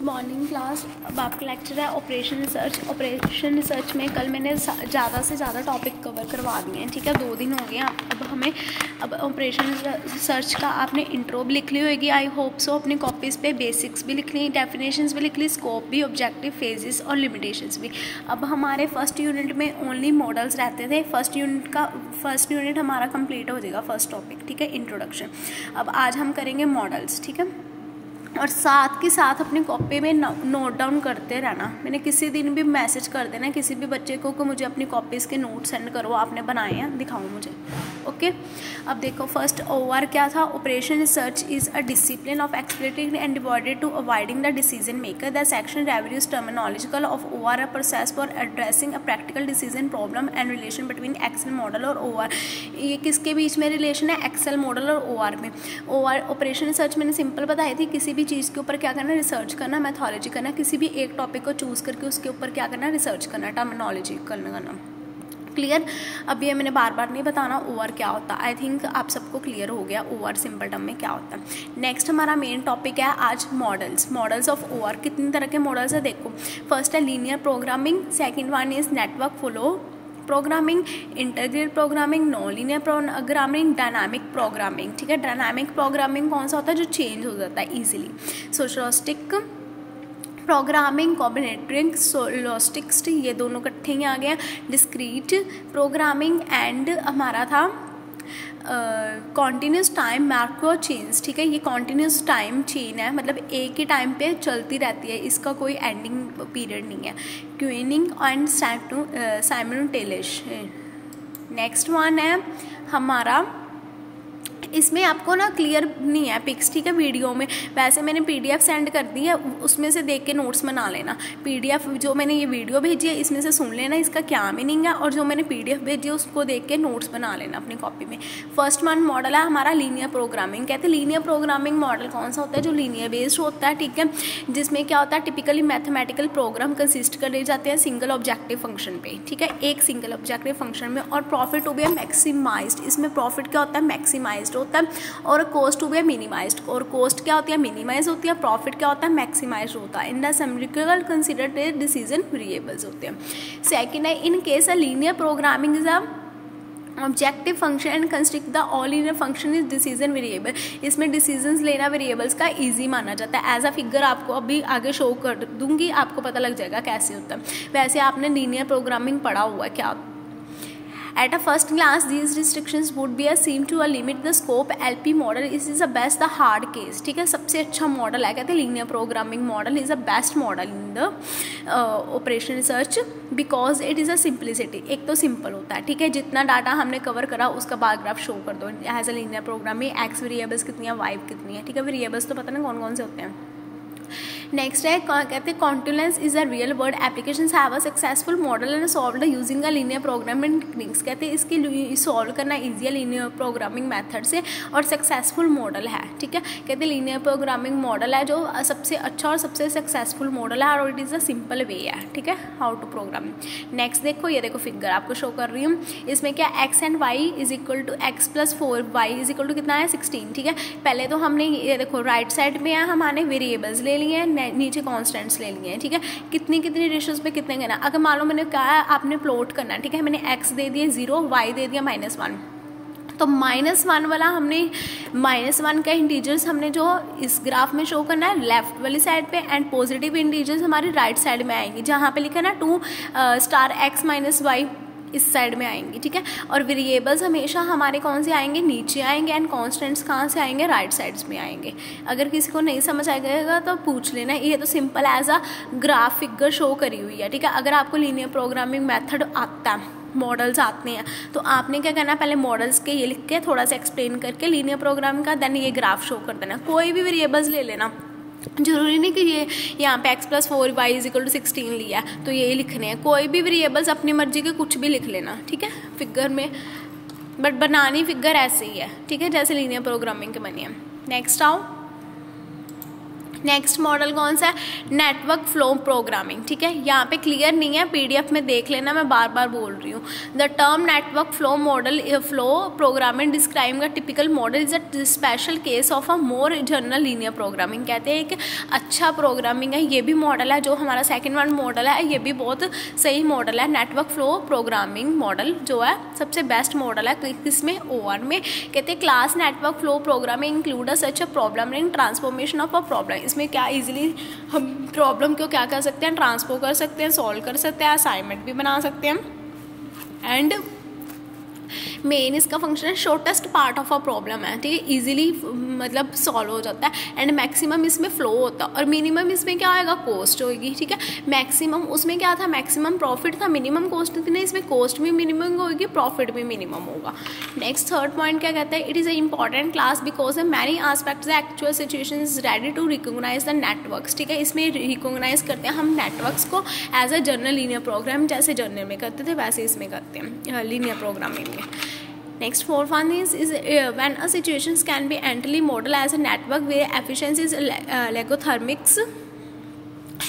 Good morning class. अब आपका lecture है ऑपरेशन रिसर्च ऑपरेशन रिसर्च में कल मैंने ज़्यादा से ज़्यादा टॉपिक कवर करवा दिए हैं, ठीक है? दो दिन हो गए हैं। अब हमें अब ऑपरेशन रिसर्च का आपने इंट्रो भी लिख ली होगी आई होप सो अपनी कॉपीज़ पे बेसिक्स भी लिख ली डेफिनेशंस भी लिख ली स्कोप भी ऑब्जेक्टिव फेजेस और लिमिटेशंस भी। अब हमारे फ़र्स्ट यूनिट में ओनली मॉडल्स रहते थे। फ़र्स्ट यूनिट का फ़र्स्ट यूनिट हमारा कंप्लीट हो जाएगा फ़र्स्ट टॉपिक ठीक है? इंट्रोडक्शन अब आज हम करेंगे मॉडल्स ठीक है? और साथ के साथ अपनी कॉपी में नोट डाउन करते रहना। मैंने किसी दिन भी मैसेज कर देना, किसी भी बच्चे को कि मुझे अपनी कॉपीज़ के नोट सेंड करो, आपने बनाए हैं, दिखाओ मुझे। ओके अब देखो फ़र्स्ट ओवर क्या था? Operation research is a discipline of exploiting and devoted to avoiding the decision maker the section revalues terminological of O R a process for addressing a practical decision problem and relation between Excel model और O are ये किसके बीच में relation है? Excel model और O R में। O R operation research मैंने simple बताई थी, किसी भी भी चीज़ के ऊपर क्या करना रिसर्च करना मैथोलॉजी करना, किसी भी एक टॉपिक को चूज़ करके उसके ऊपर क्या करना रिसर्च करना टर्मिनोलॉजी करना करना। क्लियर अब ये मैंने बार बार नहीं बताना ओवर क्या होता? आई थिंक आप सबको क्लियर हो गया ओवर सिंपल टर्म में क्या होता। है नेक्स्ट हमारा मेन टॉपिक है आज मॉडल्स मॉडल्स ऑफ़ ओवर कितनी तरह के मॉडल्स है, देखो। फ़र्स्ट है linear programming second one is network flow programming integrate programming non linear programming dynamic programming ठीक है? डायनामिक प्रोग्रामिंग कौन सा होता है जो चेंज हो जाता है ईजिली सोशलॉस्टिक प्रोग्रामिंग कॉम्बिनेटरिंग सोलॉस्टिक्स ये दोनों इकट्ठे ही आ गए डिस्क्रीट प्रोग्रामिंग एंड हमारा था कॉन्टीन्यूस टाइम मैक्रो चेंज ठीक है? ये कॉन्टीन्यूस टाइम चेन है मतलब एक ही टाइम पे चलती रहती है, इसका कोई एंडिंग पीरियड नहीं है। क्यूनिंग एंड साइमटेलिश नेक्स्ट वन है हमारा इसमें आपको ना क्लियर नहीं है पिक्स ठीक है वीडियो में। वैसे मैंने पीडीएफ सेंड कर दी है, उसमें से देख के नोट्स बना लेना। पीडीएफ जो मैंने ये वीडियो भेजी है, इसमें से सुन लेना, इसका क्या मीनिंग है, और जो मैंने पीडीएफ भेजी है, उसको देख के नोट्स बना लेना अपनी कॉपी में। फ़र्स्ट वन मॉडल है हमारा लीनियर प्रोग्रामिंग कहते हैं लीनियर प्रोग्रामिंग मॉडल कौन सा होता है? जो लीनियर बेस्ड होता है, ठीक है? जिसमें क्या होता है? टिपिकली मैथमेटिकल प्रोग्राम कंसिस्ट करे जाते हैं सिंगल ऑब्जेक्टिव फ़ंक्शन पे, ठीक है? एक सिंगल ऑब्जेक्टिव फ़ंक्शन में, और प्रॉफिट हो गया मैक्सिमाइज्ड इसमें प्रॉफिट क्या होता है? मैक्सिमाइज्ड होता है और कॉस्ट हो गया मिनिमाइज और कॉस्ट क्या होती है? मिनिमाइज होती है प्रॉफिट क्या होता है? मैक्सिमाइज होता है. इन द समिकल कंसिडर्ड डिसीज़न वेरिएबल्स होते हैं. सेकेंड है in case a linear programming is a objective function and constrict the all in function is decision variable इसमें डिसीज़न लेना वेरिएबल्स का इजी माना जाता है. एज अ फिगर आपको अभी आगे शो कर दूँगी, आपको पता लग जाएगा कैसे होता है. वैसे आपने लीनियर प्रोग्रामिंग पढ़ा हुआ है क्या? At a first glance, these restrictions would be a seem to a limit the scope. LP model is, is the best the hard case. ठीक है? सबसे अच्छा मॉडल है कहते हैं linear programming model is the best model in the operation research because it is a simplicity एक तो simple होता है ठीक है? जितना डाटा हमने कवर करा उसका बारग्राफ शो कर दो. As a linear programming X variables कितनी है? वाइव कितनी है? ठीक है? वेरिएबल्स तो पता ना कौन कौन से होते हैं। नेक्स्ट है कहते हैं continence is a real world application have a successful model and solve using a linear programming techniques कहते हैं, इसकी सॉल्व करना ईजी है लीनियर प्रोग्रामिंग मेथड से और सक्सेसफुल मॉडल है, ठीक है? कहते हैं लीनियर प्रोग्रामिंग मॉडल है जो सबसे अच्छा और सबसे सक्सेसफुल मॉडल है और it is a simple way है, ठीक है? हाउ टू प्रोग्राम नेक्स्ट देखो, ये देखो फिगर आपको शो कर रही हूँ। इसमें क्या X and Y is equal to X plus four Y is equal to कितना है? सिक्सटीन ठीक है? पहले तो हमने ये देखो राइट साइड में है हमारे वेरिएबल्स ले लिए हैं नीचे कॉन्स्टेंट्स ले लिए हैं, ठीक है? कितनी कितनी रेशोज पे कितने करना अगर मान लो मैंने कहा आपने प्लॉट करना ठीक है? मैंने एक्स दे दिए ज़ीरो वाई दे दिया माइनस वन तो माइनस वन वाला हमने माइनस वन का इंटीजर्स हमने जो इस ग्राफ में शो करना है लेफ़्ट वाली साइड पे एंड पॉजिटिव इंटीजर्स हमारी राइट साइड में आएँगी। जहाँ पे लिखा ना two star X minus Y इस साइड में आएँगी, ठीक है? और वेरिएबल्स हमेशा हमारे कौन से आएँगे? नीचे आएँगे एंड कॉन्स्टेंट्स कहाँ से आएँगे? राइट right साइड्स में आएँगे। अगर किसी को नहीं समझ आएगा तो पूछ लेना। ये तो simple as a graph figure show करी हुई है, ठीक है? अगर आपको लीनियर प्रोग्रामिंग मैथड आता है मॉडल्स आते हैं तो आपने क्या करना है? पहले मॉडल्स के ये लिख के थोड़ा सा एक्सप्लेन करके लीनियर प्रोग्रामिंग का देन ये ग्राफ शो कर देना। कोई भी वेरिएबल्स ले लेना। ज़रूरी नहीं कि ये यहाँ पे X plus four Y is equal to sixteen लिया तो यही लिखने हैं। कोई भी वेरिएबल्स अपनी मर्ज़ी के कुछ भी लिख लेना, ठीक है? फिगर में बट बनानी फिगर ऐसे ही है, ठीक है? जैसे लीनियर प्रोग्रामिंग के बनी है। नेक्स्ट आओ। नेक्स्ट मॉडल कौन सा है? नेटवर्क फ्लो प्रोग्रामिंग ठीक है? यहाँ पे क्लियर नहीं है पीडीएफ में देख लेना, मैं बार बार बोल रही हूँ। The term network flow model flow programming describe a typical model is a special case of a more general linear programming कहते हैं कि अच्छा प्रोग्रामिंग है, ये भी मॉडल है, जो हमारा सेकेंड वन मॉडल है, ये भी बहुत सही मॉडल है। नेटवर्क फ्लो प्रोग्रामिंग मॉडल जो है, सबसे बेस्ट मॉडल है किसमें? ओ में। कहते हैं class network flow programming include a such a problem in transformation of a problem इसमें क्या इजीली हम प्रॉब्लम को क्या कर सकते हैं? ट्रांसफ़र कर सकते हैं सॉल्व कर सकते हैं असाइनमेंट भी बना सकते हैं। एंड मेन इसका फ़ंक्शन है shortest part of a problem है, ठीक है? इजीली मतलब सॉल्व हो जाता है एंड मैक्सिमम इसमें फ्लो होता है और मिनिमम इसमें क्या होएगा कॉस्ट होगी, ठीक है? मैक्सिमम उसमें क्या था? मैक्सिमम प्रॉफिट था मिनिमम कॉस्ट नहीं, इसमें कॉस्ट भी मिनिमम होगी प्रॉफिट भी मिनिमम होगा। नेक्स्ट थर्ड पॉइंट क्या कहता है? It is a important class because many aspect actual situation ready to recognise the networks ठीक है? इसमें रिकोगनाइज करते हैं हम नेटवर्क्स को as a general linear program जैसे जर्नल में करते थे, वैसे इसमें करते हैं लीनियर प्रोग्रामिंग में। Next fourth one is, is uh, when a situations can be entirely modeled as a network where efficiency is uh,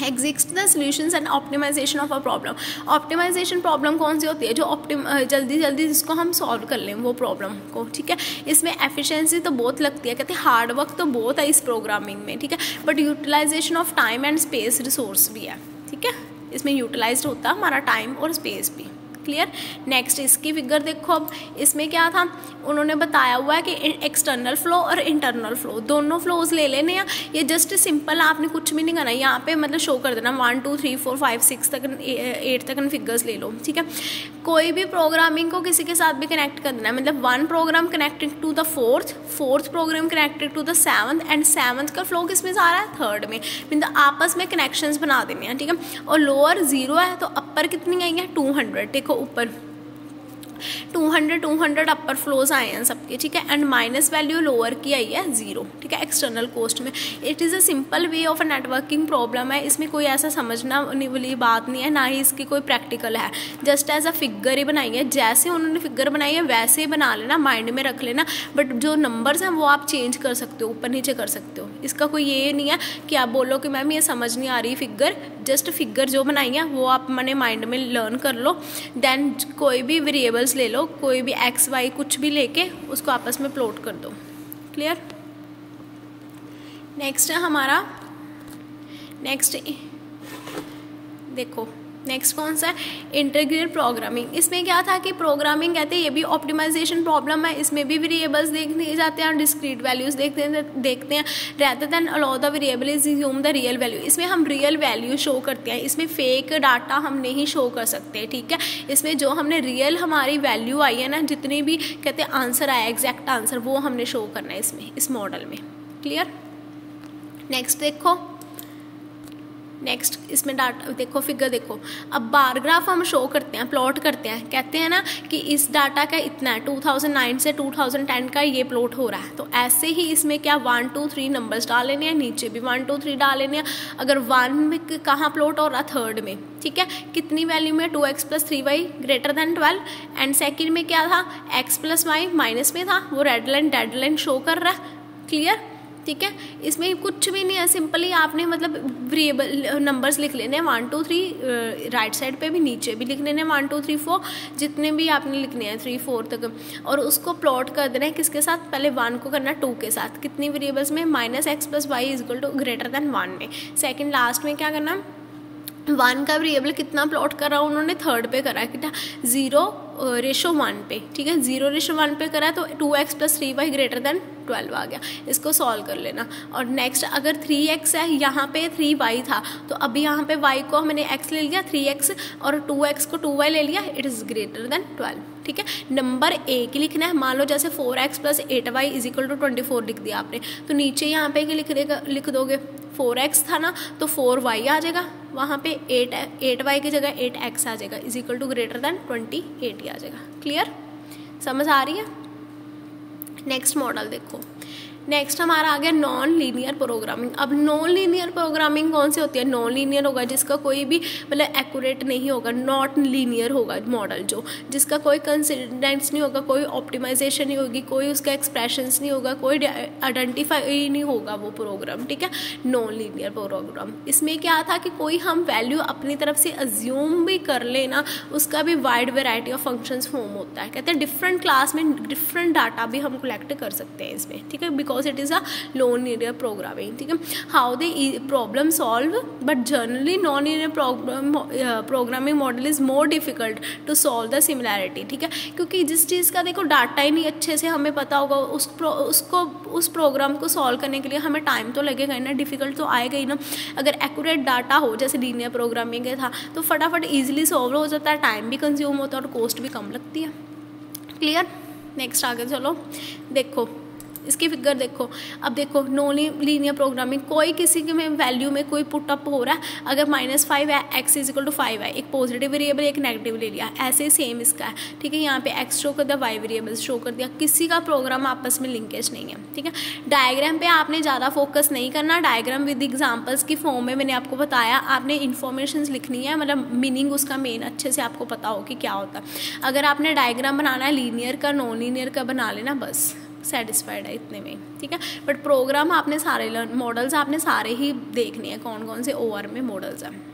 exist the solution and optimisation of a problem optimisation problem कौन सी होती है? जो ऑप्टिम जल्दी जल्दी जिसको हम सॉल्व कर लें वो प्रॉब्लम को ठीक है? इसमें एफिशिएंसी तो बहुत लगती है कहते हैं हार्ड वर्क तो बहुत है इस प्रोग्रामिंग में ठीक है? But utilisation of time and space resource भी है ठीक है? इसमें यूटिलाइज होता है हमारा टाइम और स्पेस भी। क्लियर नेक्स्ट इसकी फिगर देखो अब। इसमें क्या था? उन्होंने बताया हुआ है कि एक्सटर्नल फ्लो और इंटरनल फ्लो दोनों फ्लोज ले लेने हैं। ये जस्ट सिंपल आपने कुछ भी नहीं करना। यहाँ पे मतलब शो कर देना। One two three four five six तक एट तक फिगर्स ले लो, ठीक है? कोई भी प्रोग्रामिंग को किसी के साथ भी कनेक्ट कर देना है। मतलब one program connected to the fourth fourth program connected to the seventh and seventh का फ्लो किसमें जा रहा है? थर्ड में। मीन द आपस में कनेक्शंस बना देने हैं, ठीक है? और लोअर ज़ीरो है तो अपर कितनी आई है? टू हंड्रेड देखो ऊपर। Two hundred two hundred upper flows आए हैं सबके, ठीक है? एंड माइनस वैल्यू लोअर की आई है ज़ीरो ठीक है? एक्सटर्नल कोस्ट में। It is a simple way of a networking problem है। इसमें कोई ऐसा समझना वाली बात नहीं है, ना ही इसकी कोई प्रैक्टिकल है। जस्ट एज अ फिगर ही बनाई है, जैसे उन्होंने फिगर बनाई है, वैसे ही बना लेना माइंड में रख लेना। बट जो नंबर्स हैं, वो आप चेंज कर सकते हो, ऊपर नीचे कर सकते हो। इसका कोई ये नहीं है कि आप बोलो कि मैम, ये समझ नहीं आ रही फिगर जस्ट फिगर जो बनाई है, वो आप मैंने माइंड में लर्न कर लो। देन कोई भी वेरिएबल्स ले लो कोई भी एक्स वाई कुछ भी लेके उसको आपस में प्लॉट कर दो। क्लियर नेक्स्ट है हमारा नेक्स्ट देखो नेक्स्ट कौन सा इंटीग्रेट प्रोग्रामिंग इसमें क्या था कि प्रोग्रामिंग कहते हैं, ये भी ऑप्टिमाइजेशन प्रॉब्लम है। इसमें भी वेरिएबल्स देखने जाते हैं डिस्क्रीट वैल्यूज़ देखते हैं देखते हैं। रहते than allow the variable is यूम the real value इसमें हम रियल वैल्यू शो करते हैं। इसमें फेक डाटा हम नहीं शो कर सकते, ठीक है? इसमें जो हमने रियल हमारी वैल्यू आई है ना, जितनी भी कहते हैं आंसर आया एग्जैक्ट आंसर वो हमने शो करना है इसमें, इस मॉडल में। क्लियर नेक्स्ट देखो। नेक्स्ट इसमें डाटा, देखो फिगर देखो। अब बार ग्राफ हम शो करते हैं प्लॉट करते हैं। कहते हैं ना कि इस डाटा का इतना है 2009 से 2010 का ये प्लॉट हो रहा है। तो ऐसे ही इसमें क्या वन टू थ्री नंबर्स डाल लेने हैं, नीचे भी वन टू थ्री डाल लेने हैं। अगर वन में कहाँ प्लॉट हो रहा थर्ड में, ठीक है? कितनी वैल्यू में two X plus three Y greater than twelve and second में क्या था? एक्स प्लस वाई माइनस में था। वो red line dead line show कर रहा। है क्लियर ठीक है? इसमें कुछ भी नहीं है सिंपली आपने मतलब वेरिएबल नंबर्स लिख लेने हैं one two three right side पे भी, नीचे भी लिख लेने हैं वन टू थ्री फोर जितने भी आपने लिखने हैं थ्री फोर तक। और उसको प्लॉट कर देना है किसके साथ? पहले वन को करना टू के साथ। कितनी वेरिएबल्स में? Minus X plus Y equal to greater than one में। सेकेंड लास्ट में क्या करना वन का वेरिएबल कितना प्लॉट करा, उन्होंने थर्ड पे करा, कितना? ज़ीरो रेशो वन पे, ठीक है? ज़ीरो रेशो वन पे करा तो two X plus three Y greater than twelve आ गया। इसको सॉल्व कर लेना। और नेक्स्ट अगर थ्री एक्स है, यहाँ पे थ्री वाई था तो अभी यहाँ पे वाई को हमने एक्स ले लिया थ्री एक्स और टू एक्स को टू वाई ले लिया it is greater than twelve ठीक है? नंबर एक लिखना है, मान लो जैसे four X plus eight Y is equal to twenty four लिख दिया आपने तो नीचे यहाँ पे लिख देगा, लिख दोगे? फोर एक्स था ना तो फोर वाई आ जाएगा। वहाँ पे एट एट वाई की जगह एट एक्स आ जाएगा is equal to greater than twenty eight ही आ जाएगा. क्लियर समझ आ रही है? नेक्स्ट मॉडल देखो. नेक्स्ट हमारा आ गया नॉन लीनियर प्रोग्रामिंग अब नॉन लीनियर प्रोग्रामिंग कौन सी होती है? नॉन लीनियर होगा, जिसका कोई भी मतलब एक्यूरेट नहीं होगा नॉट लीनियर होगा मॉडल जो. जिसका कोई कंसिडेंस नहीं होगा, कोई ऑप्टिमाइजेशन नहीं होगी, कोई उसका एक्सप्रेशंस नहीं होगा, कोई आइडेंटिफाई नहीं होगा वो प्रोग्राम ठीक है? नॉन लीनियर प्रोग्राम इसमें क्या था कि कोई हम वैल्यू अपनी तरफ़ से अज्यूम भी कर लेना उसका भी wide variety of functions form होता है. कहते हैं डिफरेंट क्लास में डिफरेंट डाटा भी हम कलेक्ट कर सकते हैं इसमें, ठीक है? Because it is a lone area programming ठीक है? How they problem solve but generally non program programming model is more difficult to solve the similarity ठीक है? क्योंकि जिस चीज़ का देखो डाटा ही नहीं अच्छे से हमें पता होगा, उस उसको, उस प्रोग्राम को सॉल्व करने के लिए हमें टाइम तो लगेगा ही ना डिफ़िकल्ट तो आएगा ही ना। अगर एक्यूरेट डाटा हो, जैसे लीनियर प्रोग्रामिंग था तो फटाफट ईजिली सॉल्व हो जाता है टाइम भी कंज्यूम होता है और कॉस्ट भी कम लगती है। क्लियर नेक्स्ट आगे चलो। देखो इसकी फिगर देखो। अब देखो नो लीनियर प्रोग्रामिंग कोई किसी के में वैल्यू में कोई पुट अप हो रहा है, अगर माइनस फाइव है X is equal to five है। एक पॉजिटिव वेरिएबल एक नेगेटिव ले लिया। ऐसे ही सेम इसका है। ठीक है, यहाँ पे एक्स शो कर दिया वाई वेरिएबल शो कर दिया। किसी का प्रोग्राम आपस में लिंकेज नहीं है। ठीक है डायग्राम पे आपने ज़्यादा फोकस नहीं करना। डायग्राम विद एग्जाम्पल्स की फॉर्म में मैंने आपको बताया। आपने इन्फॉर्मेशन लिखनी है मतलब मीनिंग उसका मेन अच्छे से आपको पता हो कि क्या होता है। अगर आपने डायग्राम बनाना है लीनियर का नॉन लीनियर का बना लेना, बस। सेटिस्फाइड है इतने में, ठीक है? बट प्रोग्राम आपने सारे लर्न मॉडल्स आपने सारे ही देखने हैं कौन कौन से ओवर में मॉडल्स हैं।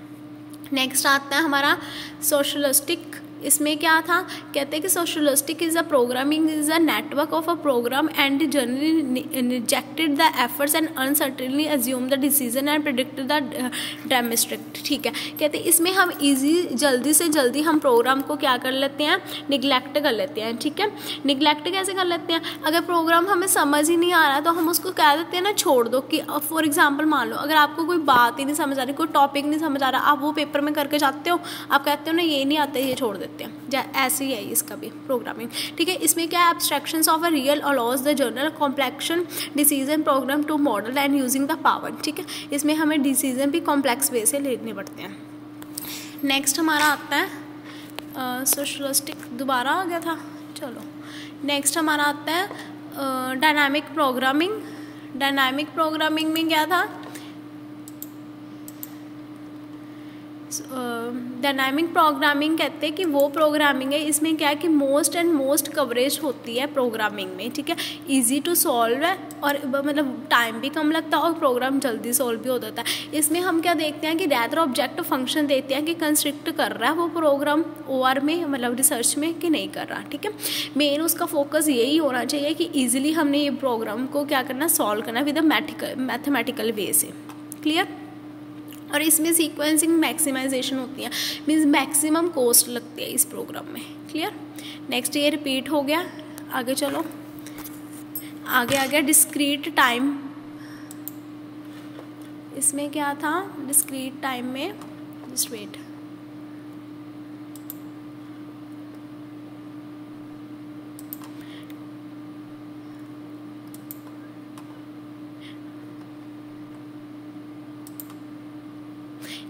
नेक्स्ट आता है हमारा सोशलिस्टिक इसमें क्या था? कहते हैं कि socialistic is a programming is a network of a program and generally rejected the efforts and uncertainly assume the decision and predict the डेमिस्ट्रिक्ट ठीक है? कहते हैं इसमें हम इजी जल्दी से जल्दी हम प्रोग्राम को क्या कर लेते हैं? निगलेक्ट कर लेते हैं, ठीक है? निगलेक्ट कैसे कर लेते हैं? अगर प्रोग्राम हमें समझ ही नहीं आ रहा तो हम उसको कह देते हैं ना, छोड़ दो कि फॉर एग्ज़ाम्पल मान लो, अगर आपको कोई बात ही नहीं समझ आ रही, कोई टॉपिक नहीं समझ आ रहा, आप वो पेपर में करके जाते हो, आप कहते हो ना, ये नहीं आता, ये छोड़ दे। देते हैं ऐसे ही है इसका भी प्रोग्रामिंग ठीक है, इसमें क्या है abstraction of a real allows the general complexion decision program to model and using the power ठीक है, इसमें हमें डिसीज़न भी कॉम्प्लेक्स वे से लेने पड़ते हैं। नेक्स्ट हमारा आता है सोशलिस्टिक दोबारा आ गया था? चलो। नेक्स्ट हमारा आता है डायनामिक प्रोग्रामिंग डायनामिक प्रोग्रामिंग में क्या था? डायनामिक प्रोग्रामिंग कहते हैं कि वो प्रोग्रामिंग है, इसमें क्या है कि मोस्ट एंड मोस्ट कवरेज होती है प्रोग्रामिंग में, ठीक है? इजी टू सॉल्व है और मतलब टाइम भी कम लगता है और प्रोग्राम जल्दी सॉल्व भी हो जाता है। इसमें हम क्या देखते हैं कि रैदर ऑब्जेक्ट फ़ंक्शन देते हैं कि कंस्ट्रिक्ट कर रहा है वो प्रोग्राम ओआर में मतलब रिसर्च में कि नहीं कर रहा, ठीक है? मेन उसका फोकस यही होना चाहिए कि ईजिली हमने ये प्रोग्राम को क्या करना सॉल्व करना विद अ मैथमेटिकल वे से क्लियर और इसमें सीक्वेंसिंग मैक्सिमाइजेशन होती है। मीन्स मैक्सिमम कॉस्ट लगती है इस प्रोग्राम में। क्लियर नेक्स्ट ये रिपीट हो गया। आगे चलो। आगे आ गया डिस्क्रीट टाइम इसमें क्या था? डिस्क्रीट टाइम में जस्ट वेट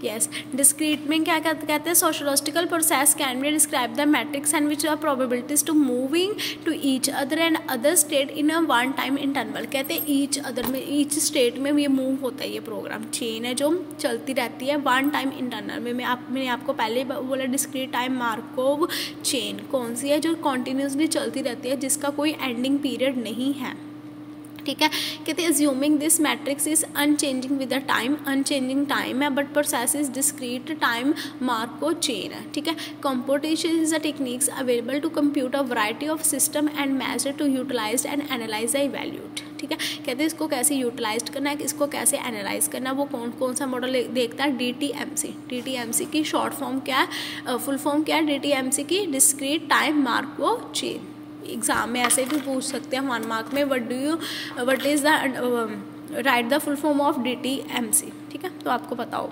यस डिस्क्रीट में क्या कहते हैं? Sociological process can be describe the matrix and which are probabilities to moving to each other and other state in a one time internal कहते हैं ईच अदर में each state में ये move होता है ये प्रोग्राम चेन है जो चलती रहती है वन टाइम इंटरनल में। मैं आप, मैंने आपको पहले बोला डिस्क्रीट टाइम मार्कोव चेन कौन सी है जो कॉन्टिन्यूसली चलती रहती है, जिसका कोई एंडिंग पीरियड नहीं है। ठीक है? कहते हैं assuming this matrix is unchanging with the time unchanging time है but process is discrete time Markov chain है, ठीक है? Computation is the techniques available to compute a variety of system and measure to utilize and analyze I valued ठीक है? कहते हैं, इसको कैसे यूटिलाइज करना है? इसको कैसे एनालाइज करना है? वो कौन कौन सा मॉडल देखता है? D T M C D T M C की शॉर्ट फॉर्म क्या है? फुल फॉर्म क्या है? डी टी एम सी की discrete time Markov chain exam में ऐसे भी पूछ सकते हैं वन मार्क में what do you what is the write the full form of D T M C ठीक है? तो आपको बताओ।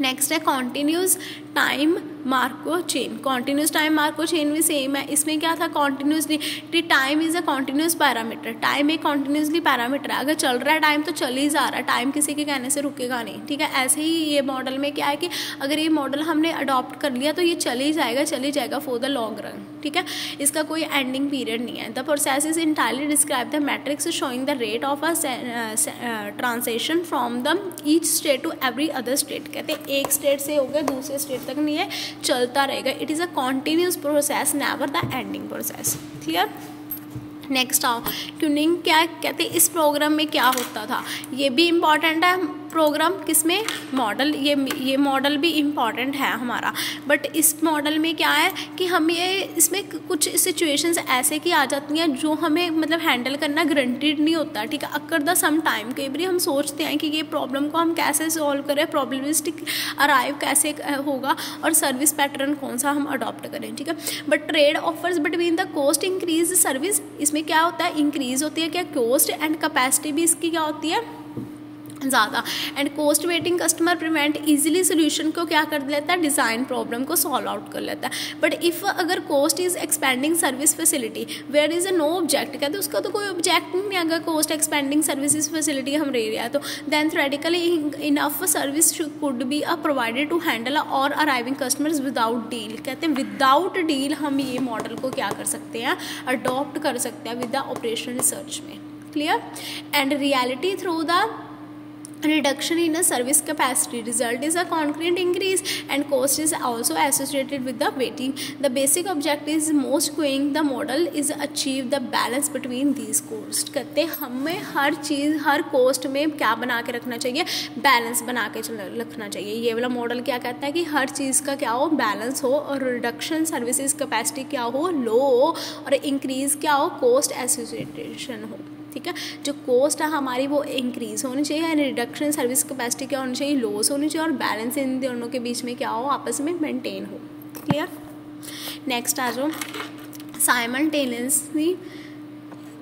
नेक्स्ट है continuous time Markov chain continuous time Markov chain भी सेम है। इसमें क्या था? Continuously time is a continuous parameter time एक कॉन्टीन्यूसली पैरामीटर है। अगर चल रहा है टाइम तो चल ही जा रहा है। टाइम किसी के कहने से रुकेगा नहीं, ठीक है? ऐसे ही ये मॉडल में क्या है कि अगर ये मॉडल हमने अडॉप्ट कर लिया तो ये चल ही जाएगा, चल ही जाएगा फॉर द लॉन्ग रन ठीक है? इसका कोई एंडिंग पीरियड नहीं है। The process is entirely describe the matrix showing the rate of a transition from the each state to every other state कहते हैं, एक स्टेट से हो गया दूसरे स्टेट तक नहीं है, चलता रहेगा। It is a continuous process never the ending process clear next आओ। ट्यूनिंग क्या कहते इस प्रोग्राम में क्या होता था? ये भी इंपॉर्टेंट है। प्रोग्राम किसमें? मॉडल ये ये मॉडल भी इंपॉर्टेंट है हमारा। बट इस मॉडल में क्या है कि हम ये इसमें कुछ सिचुएशंस ऐसे की आ जाती हैं जो हमें मतलब हैंडल करना ग्रंटेड नहीं होता, ठीक है? अक्कर द सम टाइम कई बार हम सोचते हैं कि ये प्रॉब्लम को हम कैसे सॉल्व करें प्रॉब्लमिस्टिक अराइव कैसे होगा और सर्विस पैटर्न कौन सा हम अडॉप्ट करें, ठीक है? But trade offers between the cost increase service इसमें क्या होता है? इंक्रीज होती है क्या? कॉस्ट एंड कैपेसिटी भी इसकी क्या होती है? ज़्यादा। And cost waiting customer prevent easily solution को क्या कर लेता है? डिज़ाइन प्रॉब्लम को सॉल्व आउट कर लेता है। बट इफ़ अगर cost is expending service facility where is a no object कहते हैं, उसका तो कोई ऑब्जेक्ट नहीं अगर कोस्ट एक्सपेंडिंग सर्विस फैसिलिटी हम ले रहे हैं तो then theoretically enough service could be a provided to handle और अराइविंग कस्टमर्स विदाउट डील कहते हैं विदाउट डील हम ये मॉडल को क्या कर सकते हैं? अडॉप्ट कर सकते हैं विद द ऑपरेशन रिसर्च में। Clear and reality through the reduction in a service capacity result is a concrete increase and cost is also associated with the waiting the basic objective is most going the model is achieve the balance between these cost कहते हमें हर चीज़ हर coast में क्या बना के रखना चाहिए balance बना के रखना चाहिए ये वाला मॉडल क्या कहता है कि हर चीज़ का क्या हो बैलेंस हो और रिडक्शन सर्विसेज़ कैपेसिटी क्या हो लो हो और इंक्रीज़ क्या हो कोस्ट एसोसिएटेशन हो ठीक है? जो कॉस्ट है हमारी वो इंक्रीज़ होनी चाहिए एंड रिडक्शन सर्विस कैपेसिटी क्या होनी चाहिए? लॉस होनी चाहिए और बैलेंस इन दोनों के बीच में क्या हो? आपस में मेंटेन हो। क्लियर नेक्स्ट आ जाओ। साइमल्टेनियसली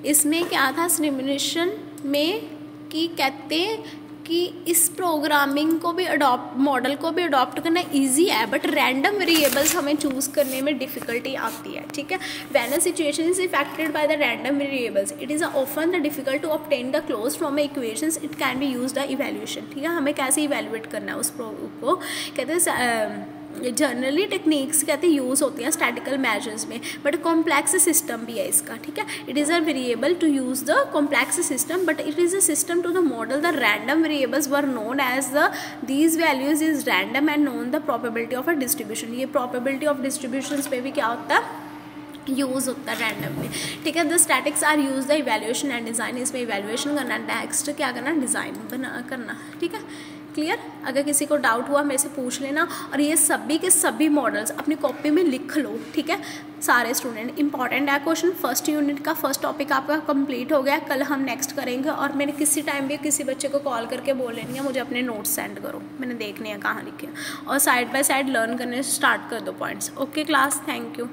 इसमें क्या था? सिमिनेशन में कि कहते कि इस प्रोग्रामिंग को भी अडॉप्ट मॉडल को भी अडॉप्ट करना ईजी है बट रैंडम वेरिएबल्स हमें चूज़ करने में डिफ़िकल्टी आती है, ठीक है? When a situation is affected by the random variables it is often the difficult to obtain the close from equations it can be use the evaluation ठीक है? हमें कैसे इवेल्युएट करना है उस प्रो को? कहते हैं जनरली टेक्निक्स कहते हैं यूज़ होती हैं स्टैटिकल मेजर्स में बट कॉम्प्लेक्स सिस्टम भी है इसका, ठीक है? It is a variable to use the complex system but it is a system to the model the random variables were known as the these values is random and known the probability of a distribution ये probability of distribution पे भी क्या होता है? Use होता है random में, ठीक है? The statics are use the evaluation and design इसमें इवेल्युएशन करना नेक्स्ट क्या करना? डिज़ाइन बना, करना, ठीक है? क्लियर? अगर किसी को डाउट हुआ, मेरे से पूछ लेना। और ये सभी के सभी मॉडल्स अपनी कॉपी में लिख लो, ठीक है? सारे स्टूडेंट इंपॉर्टेंट है क्वेश्चन फ़र्स्ट यूनिट का फ़र्स्ट टॉपिक आपका कंप्लीट हो गया। कल हम नेक्स्ट करेंगे और मैंने किसी टाइम भी किसी बच्चे को कॉल करके बोल है, मुझे अपने नोट्स सेंड करो। मैंने देखने हैं कहाँ लिखे और साइड बाय साइड लर्न करने स्टार्ट कर दो points okay class thank you